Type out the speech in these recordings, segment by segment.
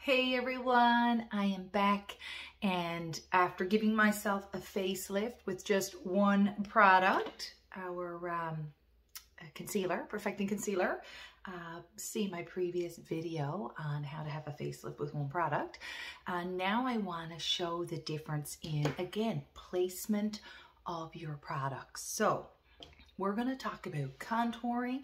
Hey everyone, I am back and after giving myself a facelift with just one product, our um, concealer, Perfecting Concealer, uh, see my previous video on how to have a facelift with one product. Uh, now I want to show the difference in, again, placement of your products. So we're going to talk about contouring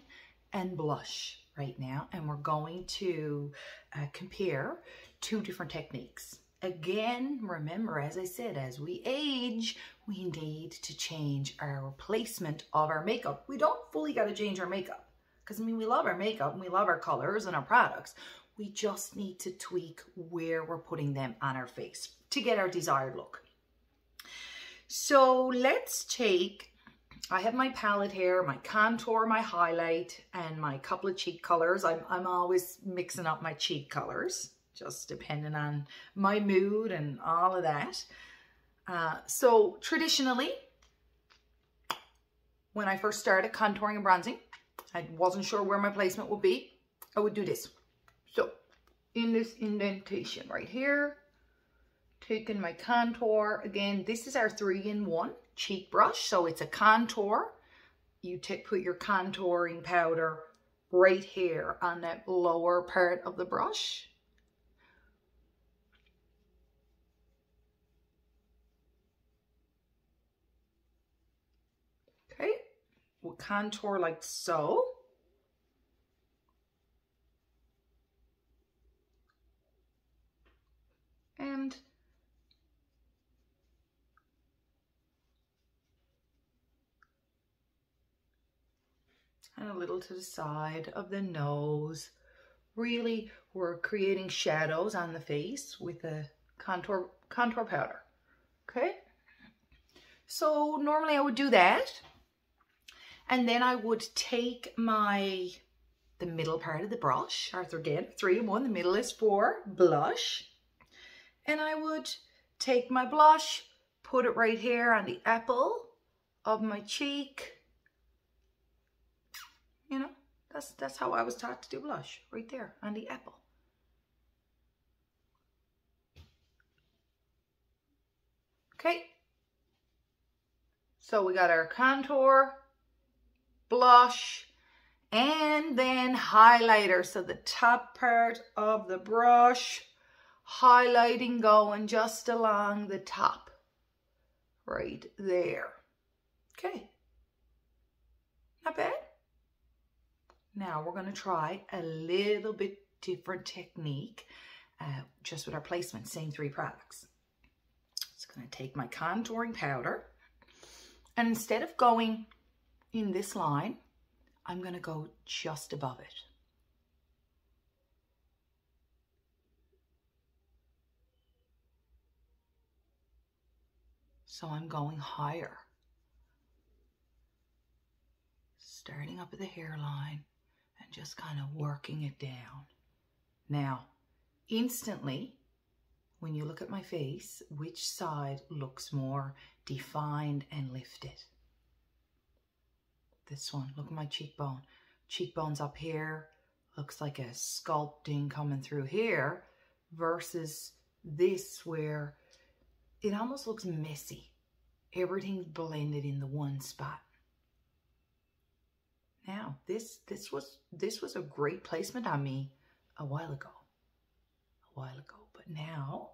and blush right now and we're going to uh, compare two different techniques. Again, remember, as I said, as we age, we need to change our placement of our makeup. We don't fully got to change our makeup because I mean, we love our makeup and we love our colors and our products. We just need to tweak where we're putting them on our face to get our desired look. So let's take I have my palette here, my contour, my highlight, and my couple of cheek colors. I'm, I'm always mixing up my cheek colors, just depending on my mood and all of that. Uh, so traditionally, when I first started contouring and bronzing, I wasn't sure where my placement would be. I would do this. So in this indentation right here, taking my contour. Again, this is our three-in-one cheek brush. So it's a contour. You take, put your contouring powder right here on that lower part of the brush. Okay, we'll contour like so. And and a little to the side of the nose. Really, we're creating shadows on the face with a contour, contour powder, okay? So normally I would do that. And then I would take my, the middle part of the brush, Arthur again, three and one, the middle is for blush. And I would take my blush, put it right here on the apple of my cheek, you know, that's, that's how I was taught to do blush, right there on the apple. Okay. So we got our contour, blush, and then highlighter. So the top part of the brush, highlighting going just along the top, right there. Okay. Not bad. Now we're going to try a little bit different technique uh, just with our placement, same three products. So I'm going to take my contouring powder and instead of going in this line, I'm going to go just above it. So I'm going higher. Starting up at the hairline just kind of working it down. Now, instantly, when you look at my face, which side looks more defined and lifted? This one, look at my cheekbone. Cheekbones up here, looks like a sculpting coming through here versus this where it almost looks messy. Everything's blended in the one spot. Now, this this was this was a great placement on me a while ago. A while ago. But now,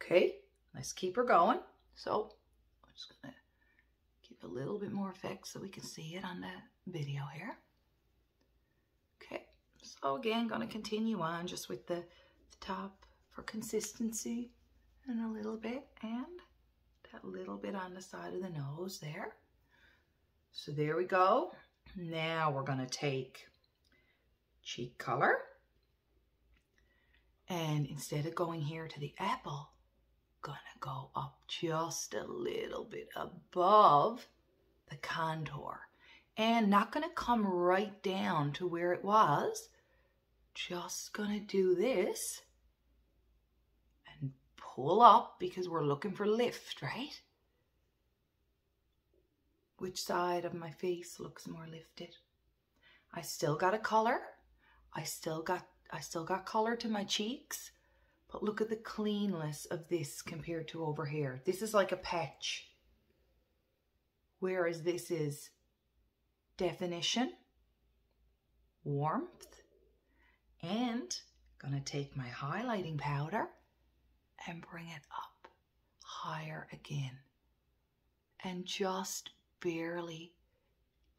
okay, let's keep her going. So I'm just gonna give a little bit more effect so we can see it on the video here. Okay, so again, gonna continue on just with the, the top for consistency and a little bit and that little bit on the side of the nose there. So there we go. Now we're going to take cheek color. And instead of going here to the apple, gonna go up just a little bit above the contour. And not gonna come right down to where it was. Just gonna do this and pull up because we're looking for lift, right? Which side of my face looks more lifted. I still got a color. I still got I still got color to my cheeks, But look at the cleanness of this compared to over here. This is like a patch. Whereas this is definition, warmth, and gonna take my highlighting powder and bring it up higher again. And just barely,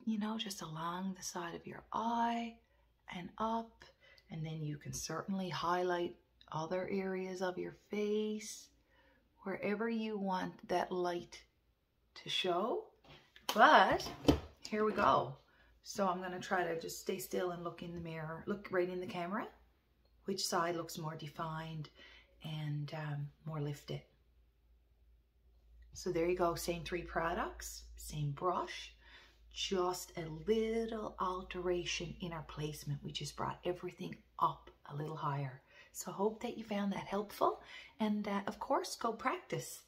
you know, just along the side of your eye and up. And then you can certainly highlight other areas of your face, wherever you want that light to show. But here we go. So I'm to try to just stay still and look in the mirror, look right in the camera, which side looks more defined and um, more lifted. So there you go, same three products, same brush, just a little alteration in our placement. We just brought everything up a little higher. So hope that you found that helpful. And uh, of course, go practice.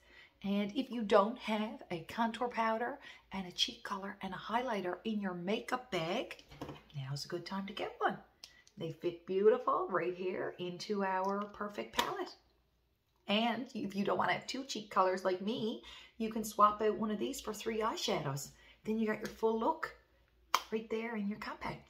And if you don't have a contour powder and a cheek color and a highlighter in your makeup bag, now's a good time to get one. They fit beautiful right here into our perfect palette. And if you don't want to have two cheek colors like me, you can swap out one of these for three eyeshadows. Then you got your full look right there in your compact.